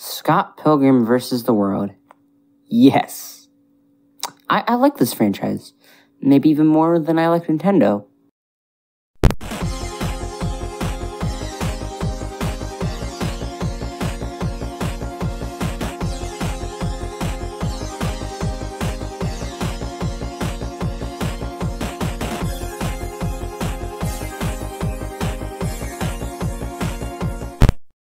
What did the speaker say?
Scott Pilgrim versus the World. Yes. I, I like this franchise. Maybe even more than I like Nintendo.